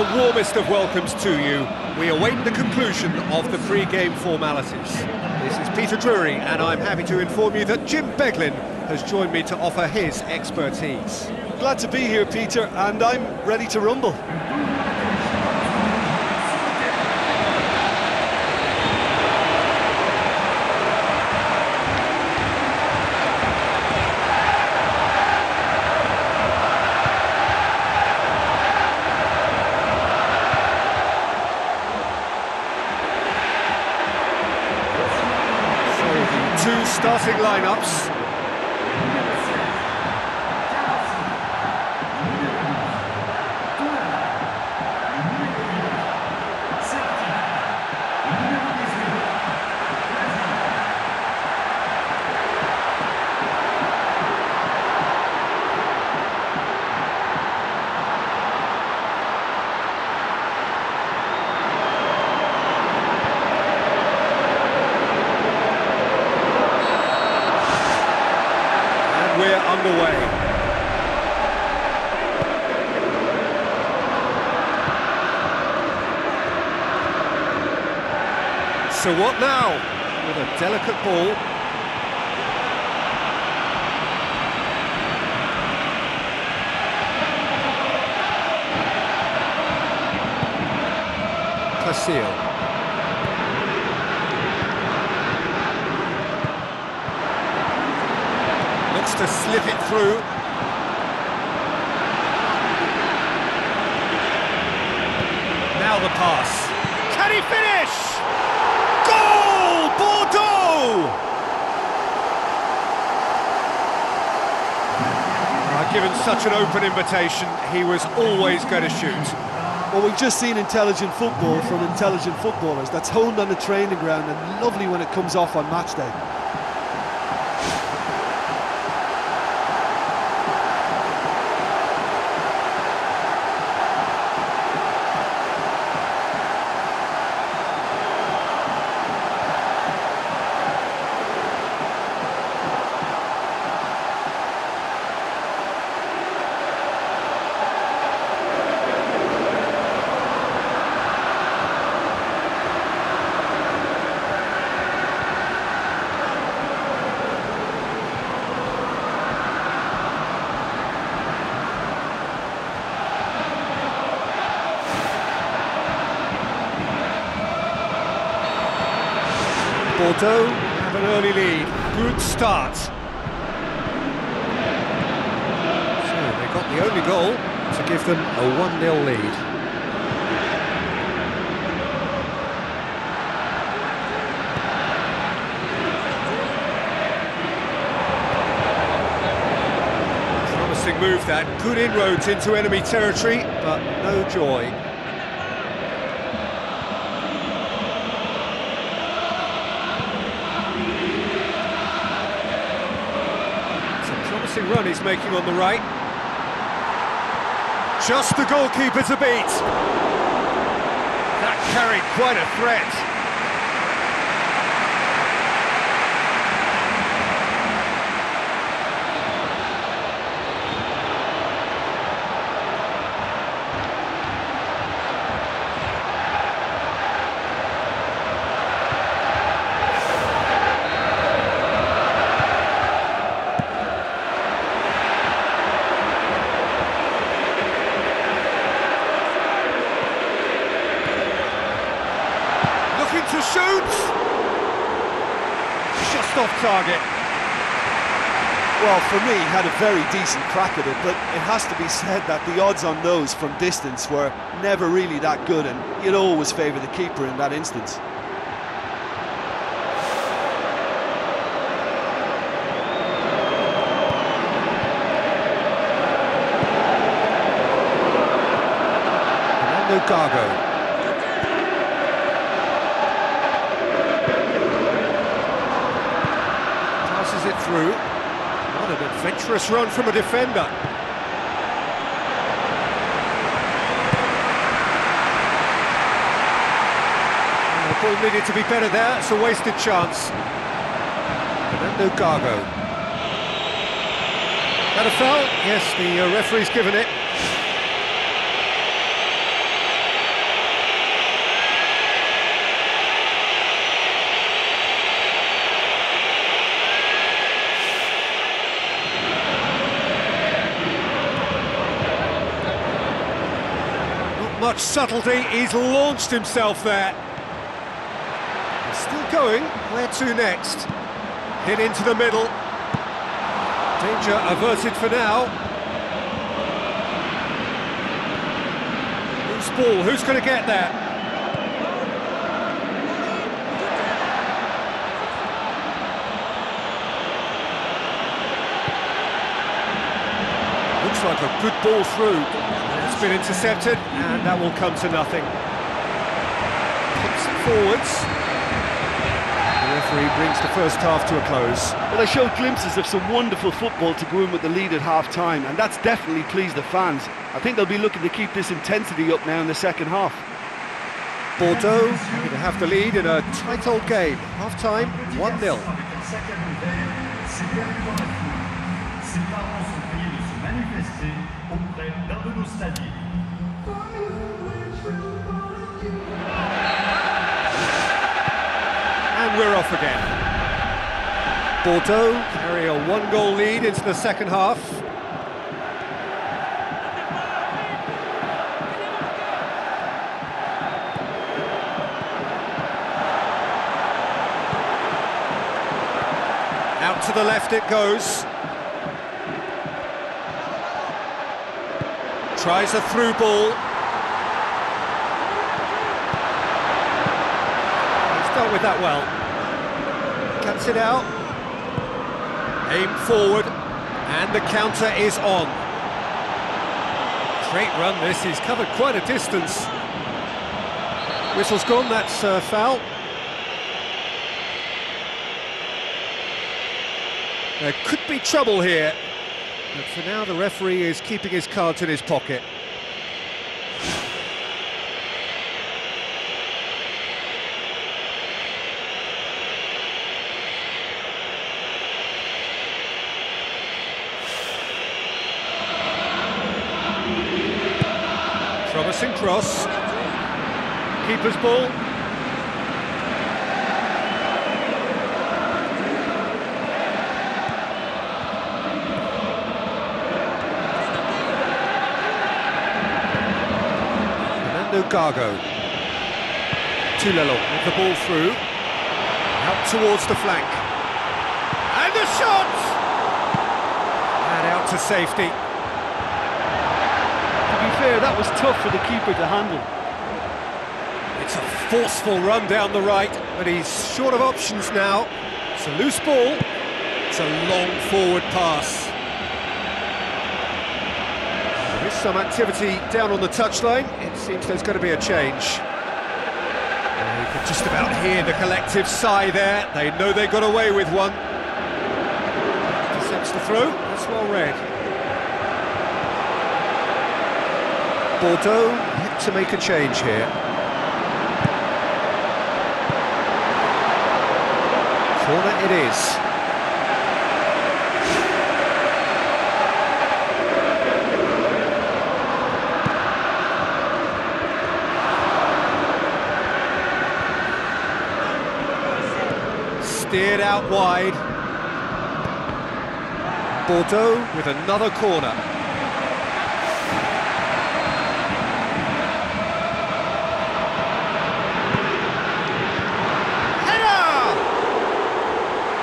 The warmest of welcomes to you. We await the conclusion of the pre-game formalities. This is Peter Drury, and I'm happy to inform you that Jim Beglin has joined me to offer his expertise. Glad to be here, Peter, and I'm ready to rumble. Starting lineups. And we're underway. So what now? With a delicate ball. Casille. Looks to slip it through. Now the pass. Can he finish? Uh, given such an open invitation, he was always going to shoot. Well, we've just seen intelligent football from intelligent footballers. That's honed on the training ground and lovely when it comes off on match day. Have an early lead. Good start. So they got the only goal to give them a 1-0 lead. Promising move that. Good inroads into enemy territory, but no joy. It's a promising run he's making on the right. Just the goalkeeper to beat. That carried quite a threat. Looking to shoot. Just off target. Well, for me, he had a very decent crack at it, but it has to be said that the odds on those from distance were never really that good, and you'd always favour the keeper in that instance. Fernando Gago. Passes it through. What an adventurous run from a defender. And the ball needed to be better there. It's a wasted chance. Fernando Gago. That a foul? Yes, the uh, referee's given it. Much subtlety, he's launched himself there. Still going, where to next? Hit into the middle. Danger averted for now. Loose ball, who's going to get there? Looks like a good ball through. Been intercepted, and that will come to nothing. Kicks it forwards. The referee brings the first half to a close. Well, they showed glimpses of some wonderful football to go in with the lead at half time, and that's definitely pleased the fans. I think they'll be looking to keep this intensity up now in the second half. Bordeaux going to have the lead in a tight old game. Half time, 1 0. And we're off again. Bordeaux carry a one goal lead into the second half. Out to the left it goes. Tries a through ball. He's dealt with that well. Cuts it out. Aim forward. And the counter is on. Great run this, he's covered quite a distance. Whistle's gone, that's uh, foul. There could be trouble here. But for now, the referee is keeping his cards in his pocket. Promising cross. Keeper's ball. Fernando Gago. Toulalan with the ball through. Out towards the flank. And a shot! And out to safety. To be fair, that was tough for the keeper to handle. It's a forceful run down the right, but he's short of options now. It's a loose ball. It's a long forward pass. Some activity down on the touchline. It seems there's going to be a change. And You can just about hear the collective sigh there. They know they got away with one. Intercepts the throw. That's well read. Bordeaux yet to make a change here. Corner it is. Steered out wide. Bordeaux with another corner.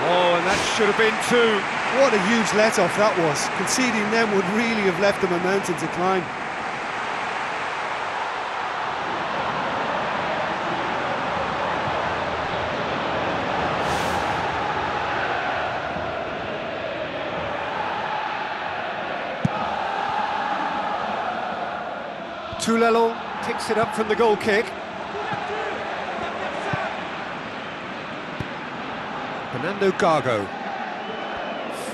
Oh, and that should have been two. What a huge let-off that was. Conceding them would really have left them a mountain to climb. Toulalan picks it up from the goal kick. Fernando Gago.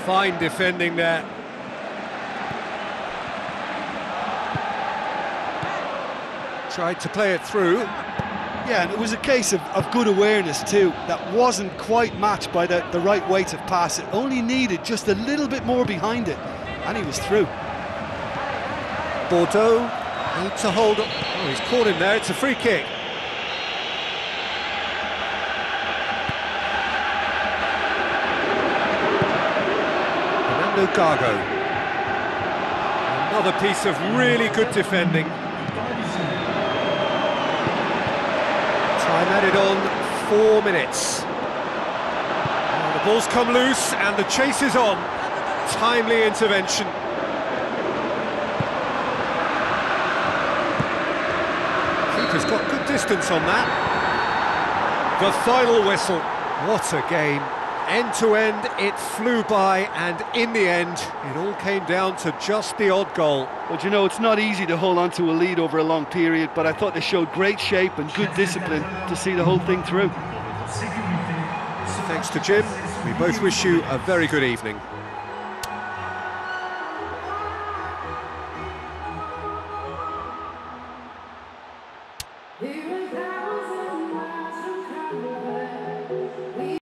Fine defending there. Tried to play it through. Yeah, and it was a case of, of good awareness too. That wasn't quite matched by the, the right weight of pass. It only needed just a little bit more behind it, and he was through. Bordeaux to hold up. Oh, he's caught him there. It's a free kick. Fernando Gago. Another piece of really good defending. Time added on four minutes. the ball's come loose and the chase is on. Timely intervention. Keeper's got good distance on that. The final whistle. What a game. End to end, it flew by, and in the end, it all came down to just the odd goal. Well, you know, it's not easy to hold on to a lead over a long period, but I thought they showed great shape and good discipline to see the whole thing through. Thanks to Jim. We both wish you a very good evening.